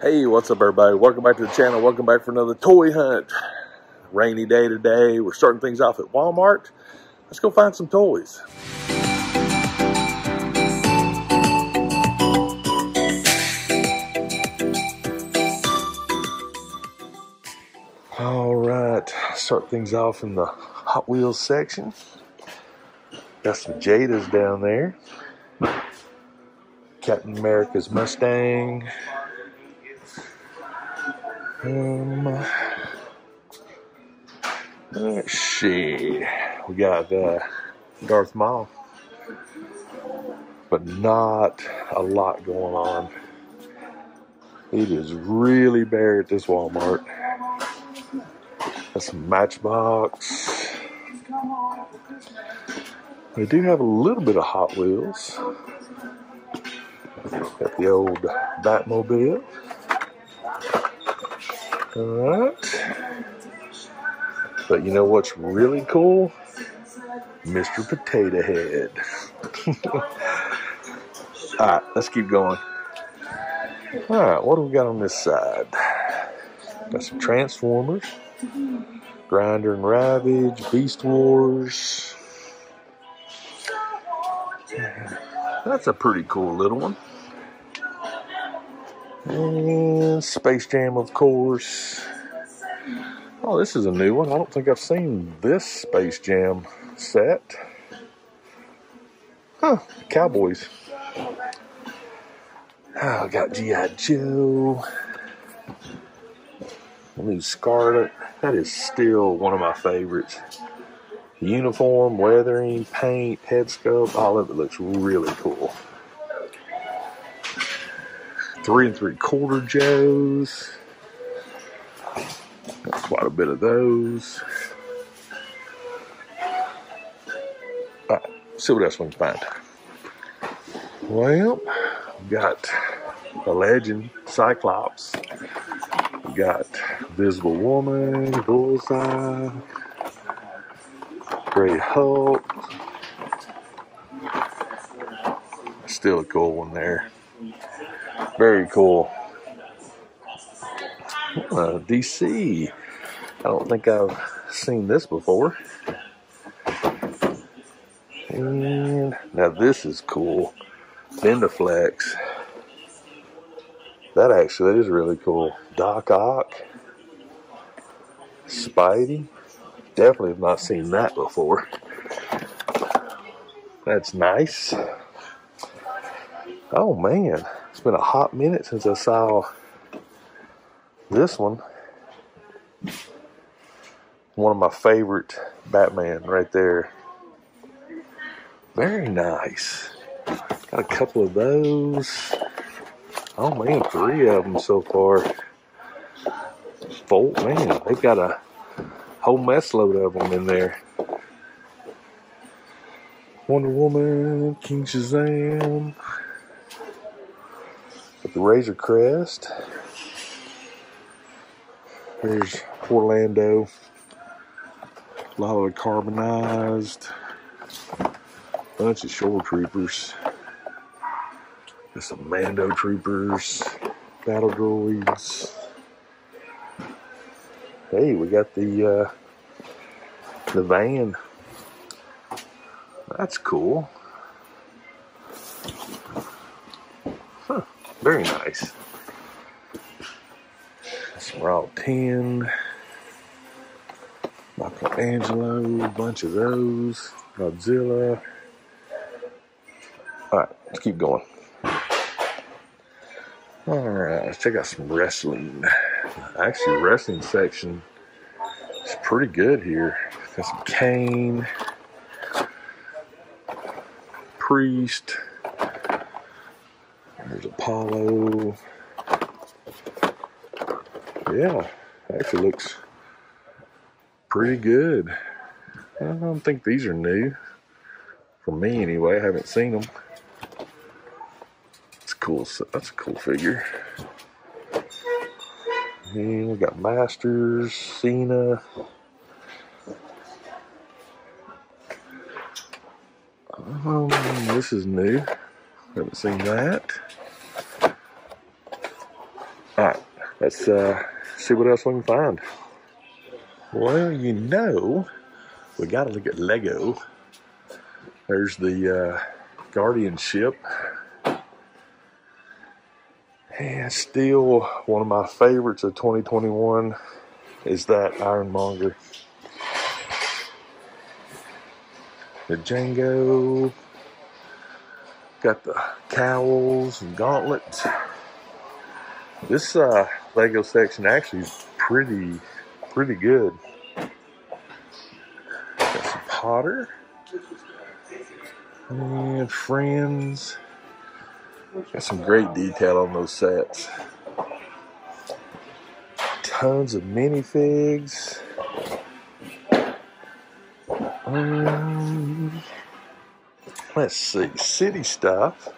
Hey, what's up, everybody? Welcome back to the channel. Welcome back for another toy hunt. Rainy day today. We're starting things off at Walmart. Let's go find some toys. All right, start things off in the Hot Wheels section. Got some Jadas down there. Captain America's Mustang. Um, let's see. We got uh, Darth Maul, but not a lot going on. It is really bare at this Walmart. Some Matchbox. They do have a little bit of Hot Wheels. Got the old Batmobile. But you know what's really cool? Mr. Potato Head. Alright, let's keep going. Alright, what do we got on this side? Got some Transformers. Grinder and Ravage, Beast Wars. That's a pretty cool little one. And Space Jam, of course. Oh, this is a new one. I don't think I've seen this Space Jam set. Huh, Cowboys. Oh, I got G.I. Joe. New Scarlet. That is still one of my favorites. Uniform, weathering, paint, head sculpt, all of it looks really cool three and three quarter Joes. Got quite a bit of those. All right, see what else we can find. Well, we got the legend Cyclops. We got Visible Woman, Bullseye, Gray Hulk. Still a cool one there. Very cool. Uh, DC. I don't think I've seen this before. And now this is cool. Bendaflex. That actually is really cool. Doc Ock. Spidey. Definitely have not seen that before. That's nice. Oh man. It's been a hot minute since I saw this one. One of my favorite Batman right there. Very nice. Got a couple of those. Oh man, three of them so far. Four, man, they've got a whole mess load of them in there. Wonder Woman, King Shazam the Razor Crest. There's Orlando. A lot of carbonized. Bunch of shore troopers. Got some Mando troopers. Battle droids. Hey, we got the uh, the van. That's cool. Very nice. Some raw tin. Michelangelo, a bunch of those. Godzilla. Alright, let's keep going. Alright, let's check out some wrestling. Actually, wrestling section is pretty good here. Got some Kane, Priest, Apollo. Yeah, actually looks pretty good. I don't think these are new. For me, anyway. I haven't seen them. It's cool. That's a cool figure. And we got Masters, Cena. Um, this is new. Haven't seen that. All right, let's uh, see what else we can find. Well, you know, we got to look at Lego. There's the uh, Guardian ship. And still, one of my favorites of 2021 is that Ironmonger. The Jango. Got the cowls and gauntlets. This uh, Lego section actually is pretty, pretty good. Got some Potter. And Friends. Got some great detail on those sets. Tons of minifigs. Um, let's see, city stuff.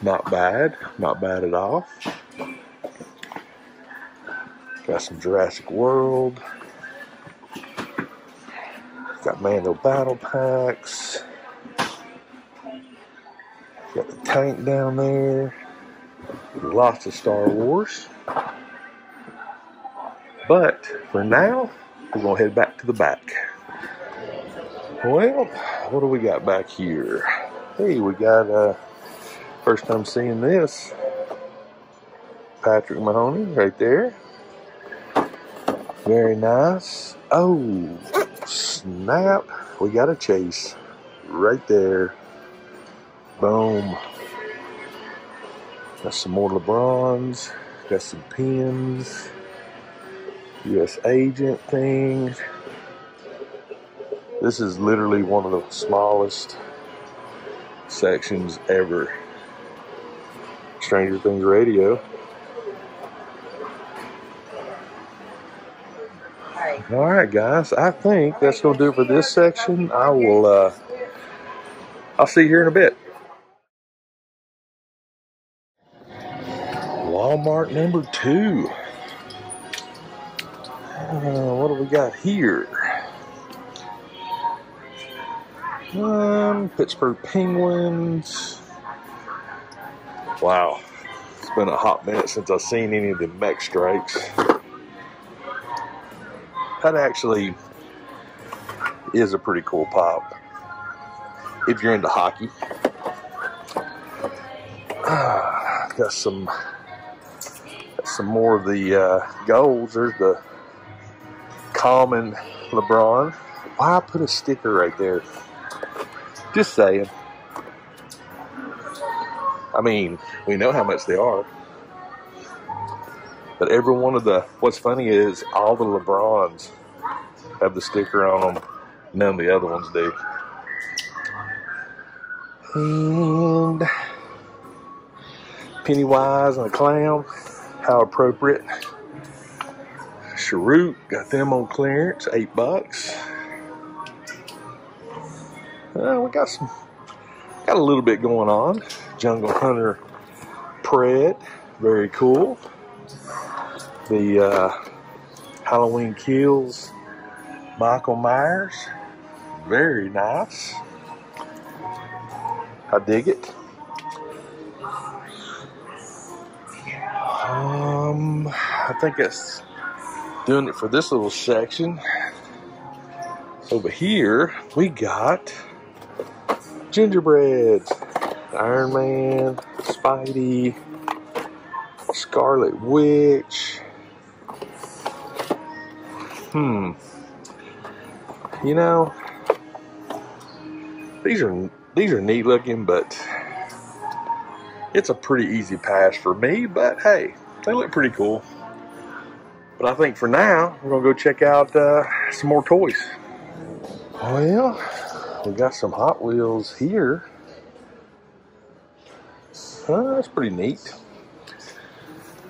Not bad, not bad at all. Got some Jurassic World. Got Mando battle packs. Got the tank down there. Lots of Star Wars. But for now, we're going to head back to the back. Well, what do we got back here? Hey, we got, uh, first time seeing this, Patrick Mahomes right there. Very nice. Oh, snap. We got a chase right there. Boom. Got some more LeBrons. Got some pins. U.S. agent things. This is literally one of the smallest sections ever. Stranger Things radio. All right, guys. I think that's gonna do it for this section. I will. Uh, I'll see you here in a bit. Walmart number two. Uh, what do we got here? Um, Pittsburgh Penguins. Wow, it's been a hot minute since I've seen any of the mech strikes. That actually is a pretty cool pop if you're into hockey. Got some got some more of the uh, Golds. There's the common LeBron. Why put a sticker right there? Just saying. I mean, we know how much they are. But every one of the, what's funny is all the LeBrons have the sticker on them. None of the other ones do. And Pennywise and a clown. How appropriate. Sharuk, got them on clearance, eight bucks. Uh, we got some, got a little bit going on. Jungle Hunter Pred, very cool. The uh, Halloween Kills Michael Myers, very nice. I dig it. Um, I think it's doing it for this little section. Over here, we got gingerbread, Iron Man, Spidey, Scarlet Witch. Hmm. You know, these are these are neat looking, but it's a pretty easy pass for me. But hey, they look pretty cool. But I think for now, we're gonna go check out uh, some more toys. Well, we got some Hot Wheels here. Uh, that's pretty neat.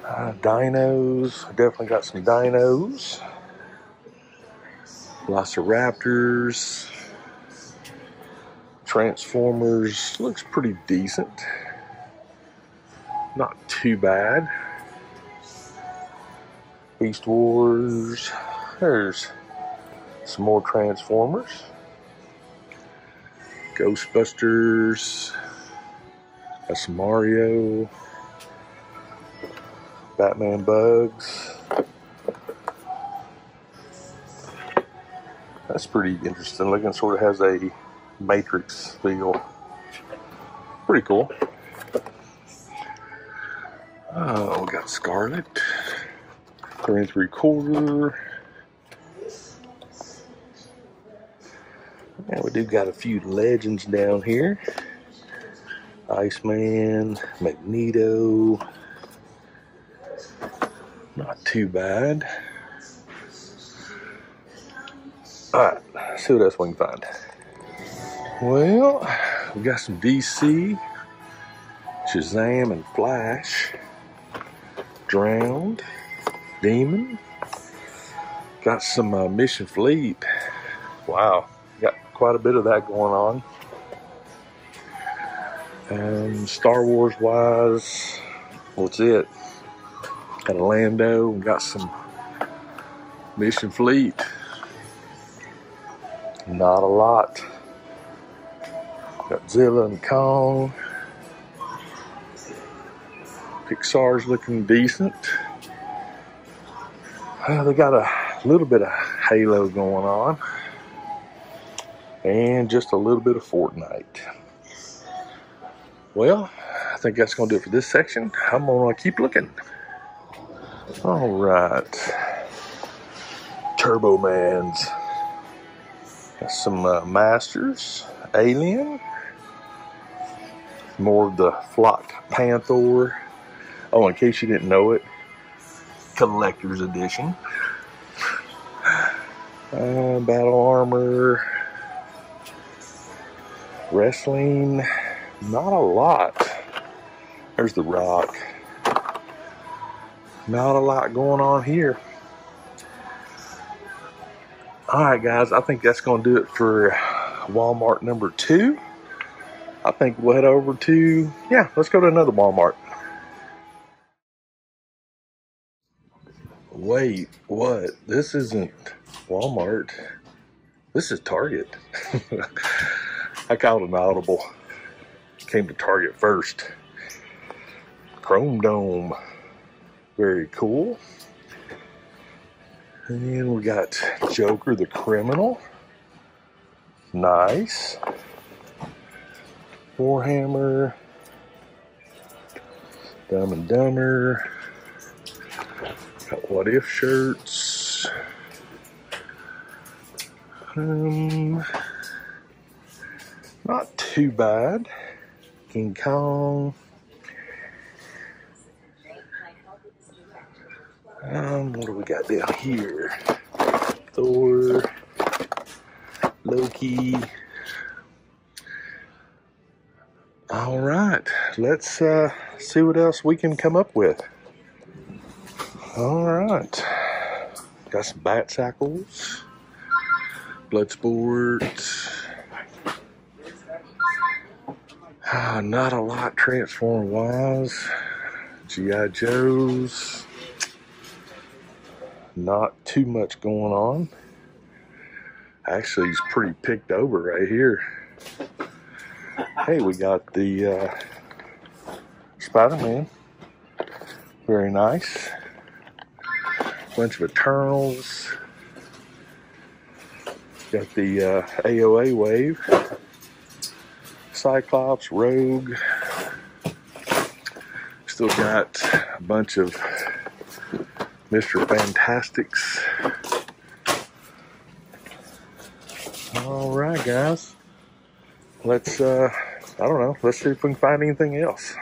Uh, dinos, definitely got some dinos. Lots of Raptors. Transformers, looks pretty decent. Not too bad. Beast Wars. There's some more Transformers. Ghostbusters. That's Mario. Batman bugs. That's pretty interesting looking. Sort of has a Matrix feel. Pretty cool. Oh, we got Scarlet. Three and three quarter. Now we do got a few legends down here. Iceman, Magneto. Not too bad. See what else we can find. Well, we got some DC, Shazam and Flash, Drowned, Demon. Got some uh, Mission Fleet. Wow, got quite a bit of that going on. And Star Wars wise, what's it? Got a Lando, and got some Mission Fleet. Not a lot. Godzilla and Kong. Pixar's looking decent. Uh, they got a little bit of Halo going on. And just a little bit of Fortnite. Well, I think that's going to do it for this section. I'm going to keep looking. All right. Turbo Mans. Got some uh, Masters. Alien. More of the Flock Panther. Oh, in case you didn't know it, collector's edition. Uh, battle armor, wrestling, not a lot. There's the rock. Not a lot going on here. Alright, guys, I think that's going to do it for Walmart number two. I think we'll head over to, yeah, let's go to another Walmart. Wait, what? This isn't Walmart. This is Target. I called an audible. Came to Target first. Chrome Dome. Very cool. And we got Joker the Criminal. Nice. Warhammer. Dumb and Dumber. Got what if shirts. Um, not too bad. King Kong. Um, what do we got down here? Thor, Loki. All right, let's uh, see what else we can come up with. All right, got some bat cycles, Bloodsport. Uh, not a lot transform wise. GI Joes not too much going on. Actually, he's pretty picked over right here. Hey, we got the uh, Spider-Man. Very nice. Bunch of Eternals. Got the uh, AOA wave. Cyclops, Rogue. Still got a bunch of Mr. Fantastics. All right, guys. Let's, uh, I don't know, let's see if we can find anything else.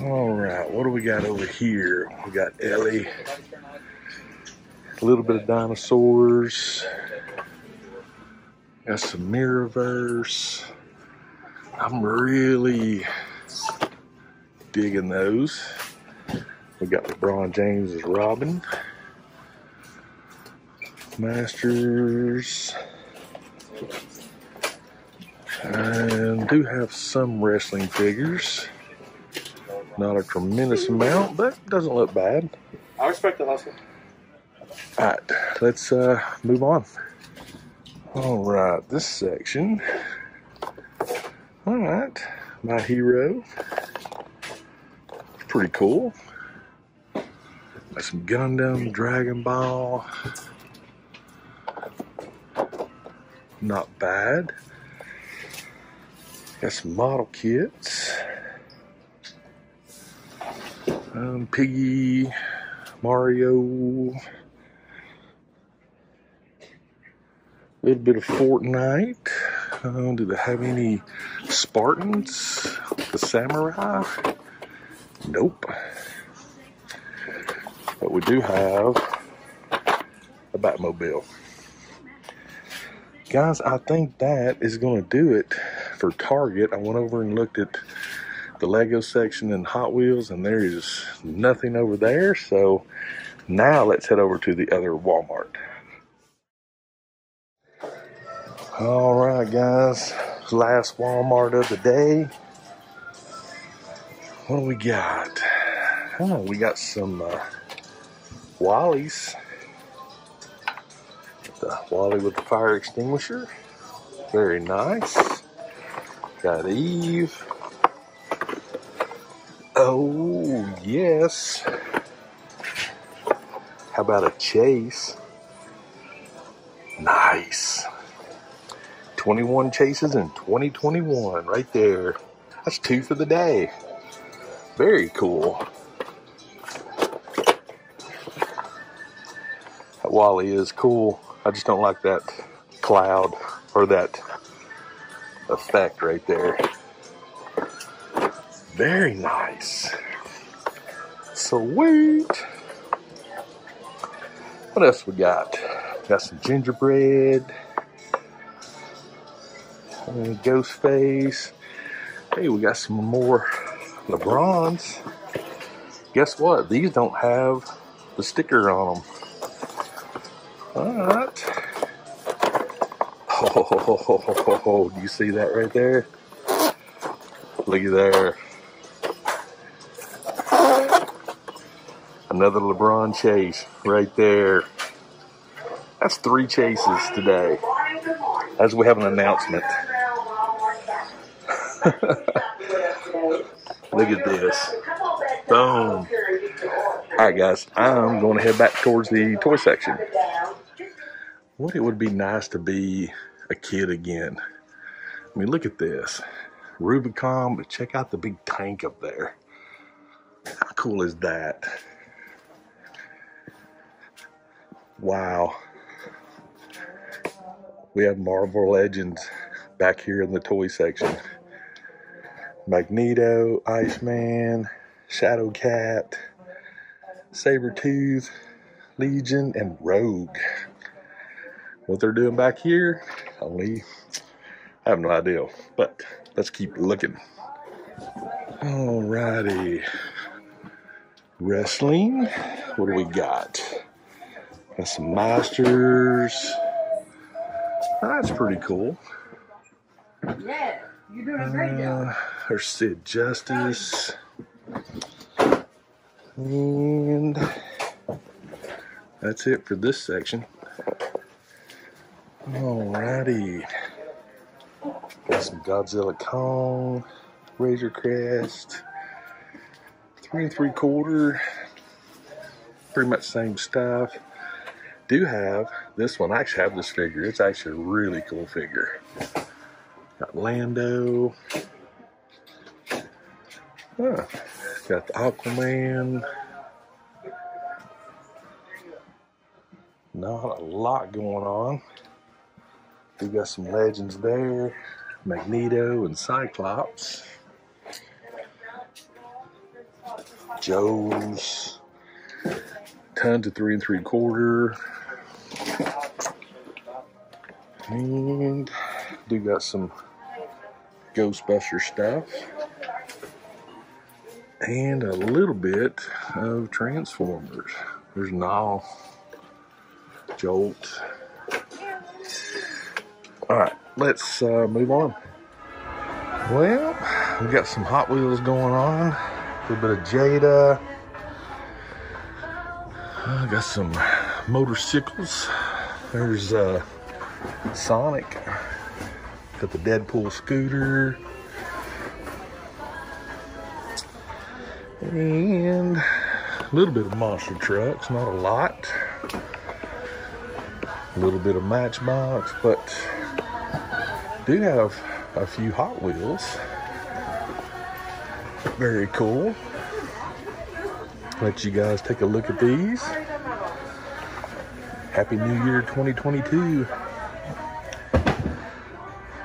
All right, what do we got over here? We got Ellie. A little bit of dinosaurs. Got some Mirrorverse. I'm really digging those. We got LeBron James as Robin. Masters. And do have some wrestling figures. Not a tremendous amount, but doesn't look bad. I respect the hustle. Alright, let's uh, move on. Alright, this section. Alright, my hero. Pretty cool. Got some Gundam, Dragon Ball. Not bad. Got some model kits. Um, Piggy, Mario. A little bit of Fortnite. Uh, do they have any Spartans? The Samurai? Nope. But we do have a Batmobile. Guys, I think that is going to do it for Target. I went over and looked at the Lego section and Hot Wheels, and there is nothing over there. So now let's head over to the other Walmart. All right, guys. Last Walmart of the day. What do we got? Oh, we got some uh, Wall-E's. The Wall-E with the fire extinguisher. Very nice. Got Eve. Oh, yes. How about a chase? Nice. 21 chases in 2021 right there. That's two for the day. Very cool. Wall-E is cool. I just don't like that cloud or that effect right there. Very nice. Sweet. What else we got? Got some gingerbread. And Ghostface. Hey, we got some more LeBrons. Guess what? These don't have the sticker on them. Alright. Oh, oh, oh, oh, do you see that right there? Look at there. Another LeBron chase right there. That's three chases today. As we have an announcement. Look at this. Boom. Alright guys, I'm going to head back towards the toy section. What it would be nice to be a kid again. I mean, look at this. Rubicon, but check out the big tank up there. How cool is that? Wow. We have Marvel Legends back here in the toy section. Magneto, Iceman, Shadowcat, Sabretooth, Legion, and Rogue. What they're doing back here, only I have no idea. But let's keep looking. Alrighty. Wrestling. What do we got? Got some Masters. That's pretty cool. Yeah, you're doing a great job. Uh, there's Sid Justice. And that's it for this section. Alrighty. Got some Godzilla Kong, Razor Crest, three and three quarter, pretty much same stuff. Do have this one. I actually have this figure. It's actually a really cool figure. Got Lando. Huh. Got the Aquaman. Not a lot going on. We got some legends there. Magneto and Cyclops. Joe's. Tons of three and three quarter. And do got some Ghostbuster stuff. And a little bit of Transformers. There's Nile, Jolt. Alright, let's uh, move on. Well, we got some Hot Wheels going on. A little bit of Jada. I got some motorcycles. There's uh, Sonic. Got the Deadpool scooter. And A little bit of monster trucks, not a lot. A little bit of Matchbox, but do have a few Hot Wheels. Very cool. Let you guys take a look at these. Happy New Year 2022.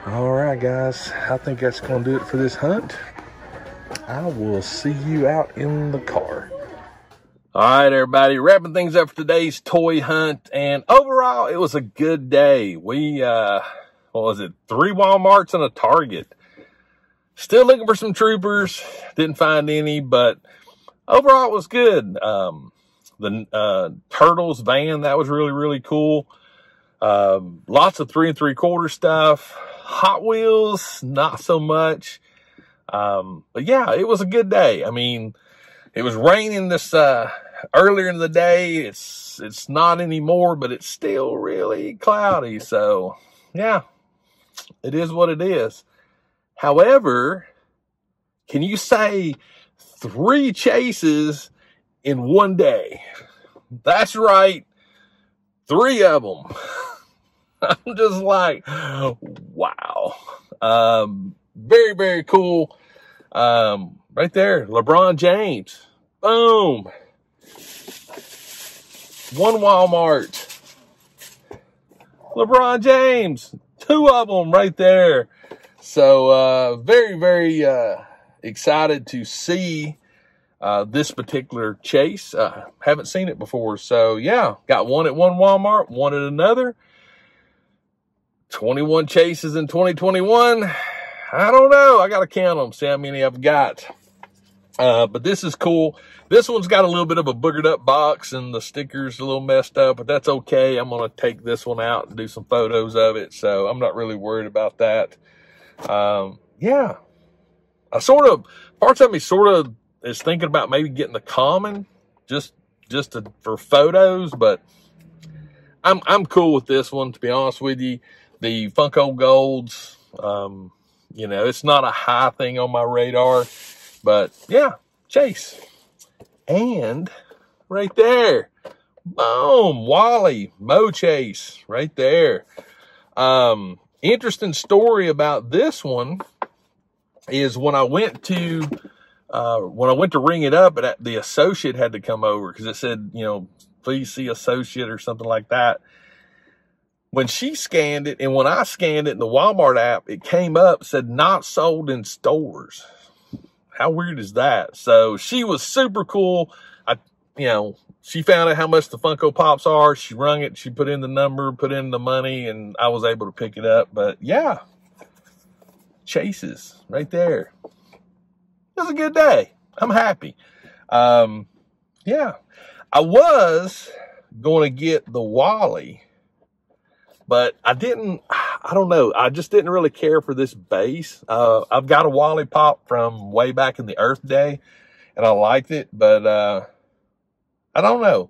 All right, guys. I think that's going to do it for this hunt. I will see you out in the car. All right, everybody, wrapping things up for today's toy hunt. And overall, it was a good day. We, uh, what was it? Three Walmarts and a Target. Still looking for some troopers. Didn't find any, but overall, it was good. Um, the, uh, Turtles van, that was really, really cool. Um, lots of three and three quarter stuff. Hot Wheels, not so much. Um, but yeah, it was a good day. I mean, it was raining this, uh, earlier in the day. It's, it's not anymore, but it's still really cloudy. So yeah, it is what it is. However, can you say three chases in one day? That's right. Three of them. I'm just like, wow. Um, very, very cool. Um, right there, LeBron James. Boom. One Walmart. LeBron James. Two of them right there. So, uh, very, very, uh, excited to see, uh, this particular chase. Uh, haven't seen it before. So yeah, got one at one Walmart, one at another. 21 chases in 2021. I don't know. I got to count them, see how many I've got. Uh, but this is cool. This one's got a little bit of a boogered up box and the sticker's a little messed up, but that's okay. I'm going to take this one out and do some photos of it. So I'm not really worried about that. Um, yeah, I sort of, parts of me sort of is thinking about maybe getting the common just, just to, for photos, but I'm, I'm cool with this one, to be honest with you. The Funko Golds, um, you know, it's not a high thing on my radar, but yeah, Chase. And right there, boom, Wall-E, Mo Chase, right there. Um, interesting story about this one is when I went to, uh, when I went to ring it up, but the associate had to come over because it said, you know, please see associate or something like that when she scanned it and when I scanned it in the Walmart app, it came up, said not sold in stores. How weird is that? So she was super cool. I, you know, she found out how much the Funko Pops are. She rung it. She put in the number, put in the money, and I was able to pick it up. But yeah, chases right there. It was a good day. I'm happy. Um, yeah, I was going to get the Wall-E but I didn't, I don't know. I just didn't really care for this base. Uh, I've got a Wall-E Pop from way back in the Earth Day and I liked it, but, uh, I don't know.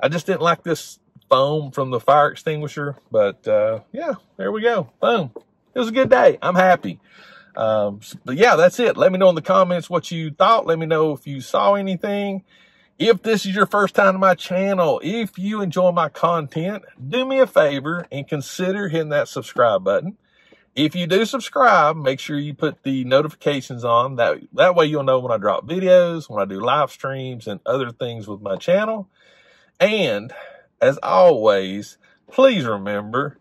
I just didn't like this foam from the fire extinguisher, but, uh, yeah, there we go. Boom. It was a good day. I'm happy. Um, but yeah, that's it. Let me know in the comments what you thought. Let me know if you saw anything. If this is your first time to my channel, if you enjoy my content, do me a favor and consider hitting that subscribe button. If you do subscribe, make sure you put the notifications on. That, that way you'll know when I drop videos, when I do live streams and other things with my channel. And as always, please remember,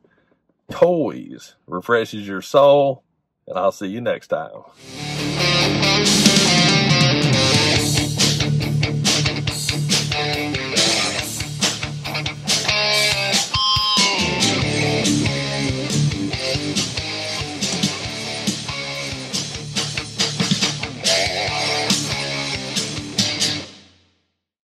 toys refreshes your soul, and I'll see you next time.